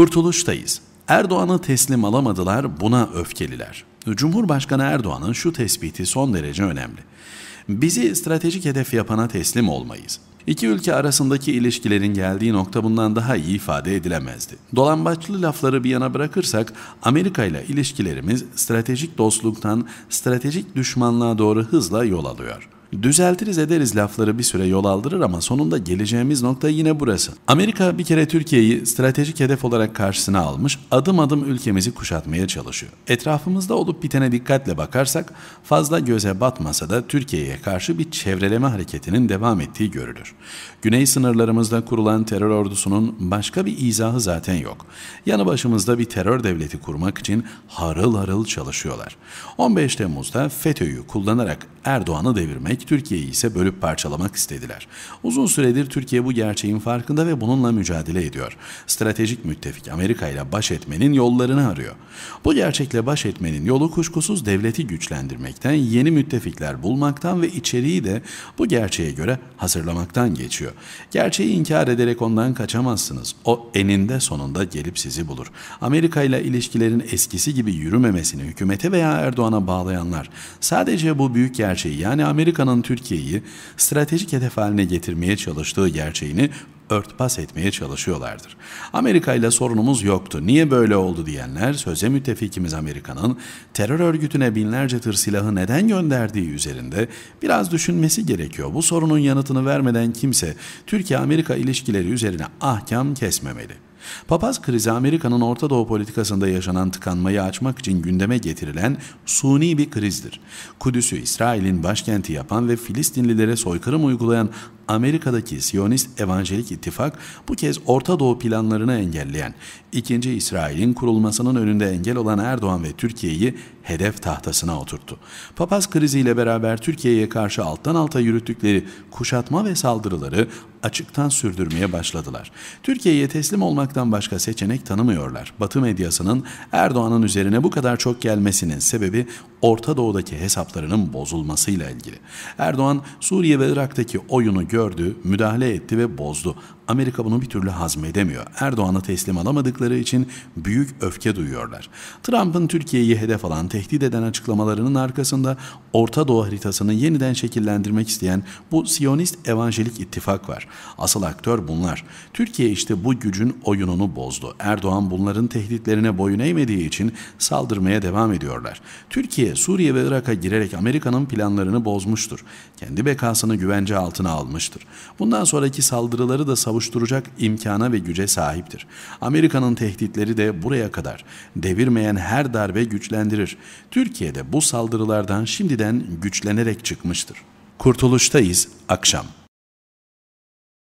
Kurtuluştayız. Erdoğan'ı teslim alamadılar, buna öfkeliler. Cumhurbaşkanı Erdoğan'ın şu tespiti son derece önemli. Bizi stratejik hedef yapana teslim olmayız. İki ülke arasındaki ilişkilerin geldiği nokta bundan daha iyi ifade edilemezdi. Dolambaçlı lafları bir yana bırakırsak Amerika ile ilişkilerimiz stratejik dostluktan stratejik düşmanlığa doğru hızla yol alıyor. Düzeltiriz ederiz lafları bir süre yol aldırır ama sonunda geleceğimiz nokta yine burası. Amerika bir kere Türkiye'yi stratejik hedef olarak karşısına almış, adım adım ülkemizi kuşatmaya çalışıyor. Etrafımızda olup bitene dikkatle bakarsak fazla göze batmasa da Türkiye'ye karşı bir çevreleme hareketinin devam ettiği görülür. Güney sınırlarımızda kurulan terör ordusunun başka bir izahı zaten yok. Yanı başımızda bir terör devleti kurmak için harıl harıl çalışıyorlar. 15 Temmuz'da FETÖ'yü kullanarak Erdoğan'ı devirmek, Türkiye'yi ise bölüp parçalamak istediler. Uzun süredir Türkiye bu gerçeğin farkında ve bununla mücadele ediyor. Stratejik müttefik Amerika ile baş etmenin yollarını arıyor. Bu gerçekle baş etmenin yolu kuşkusuz devleti güçlendirmekten, yeni müttefikler bulmaktan ve içeriği de bu gerçeğe göre hazırlamaktan geçiyor. Gerçeği inkar ederek ondan kaçamazsınız. O eninde sonunda gelip sizi bulur. Amerika ile ilişkilerin eskisi gibi yürümemesini hükümete veya Erdoğan'a bağlayanlar sadece bu büyük gerçeği yani Amerika'nın Türkiye'yi stratejik hedef haline getirmeye çalıştığı gerçeğini örtbas etmeye çalışıyorlardır. Amerika ile sorunumuz yoktu. Niye böyle oldu diyenler söze müttefikimiz Amerika'nın terör örgütüne binlerce tır silahı neden gönderdiği üzerinde biraz düşünmesi gerekiyor. Bu sorunun yanıtını vermeden kimse Türkiye-Amerika ilişkileri üzerine ahkam kesmemeli. Papaz krizi Amerika'nın Orta Doğu politikasında yaşanan tıkanmayı açmak için gündeme getirilen suni bir krizdir. Kudüs'ü İsrail'in başkenti yapan ve Filistinlilere soykırım uygulayan Amerika'daki Siyonist Evangelik İttifak bu kez Orta Doğu planlarını engelleyen, ikinci İsrail'in kurulmasının önünde engel olan Erdoğan ve Türkiye'yi hedef tahtasına oturttu. Papaz kriziyle beraber Türkiye'ye karşı alttan alta yürüttükleri kuşatma ve saldırıları açıktan sürdürmeye başladılar. Türkiye'ye teslim olmaktan başka seçenek tanımıyorlar. Batı medyasının Erdoğan'ın üzerine bu kadar çok gelmesinin sebebi Orta Doğu'daki hesaplarının bozulmasıyla ilgili. Erdoğan Suriye ve Irak'taki oyunu gördü, müdahale etti ve bozdu. Amerika bunu bir türlü hazmedemiyor. Erdoğan'ı teslim alamadıkları için büyük öfke duyuyorlar. Trump'ın Türkiye'yi hedef alan, tehdit eden açıklamalarının arkasında Orta Doğu haritasını yeniden şekillendirmek isteyen bu Siyonist Evangelik ittifak var. Asıl aktör bunlar. Türkiye işte bu gücün oyununu bozdu. Erdoğan bunların tehditlerine boyun eğmediği için saldırmaya devam ediyorlar. Türkiye, Suriye ve Irak'a girerek Amerika'nın planlarını bozmuştur. Kendi bekasını güvence altına almıştır. Bundan sonraki saldırıları da oluşturacak imkana ve güce sahiptir. Amerika'nın tehditleri de buraya kadar. Devirmeyen her darbe güçlendirir. Türkiye'de bu saldırılardan şimdiden güçlenerek çıkmıştır. Kurtuluştayız akşam.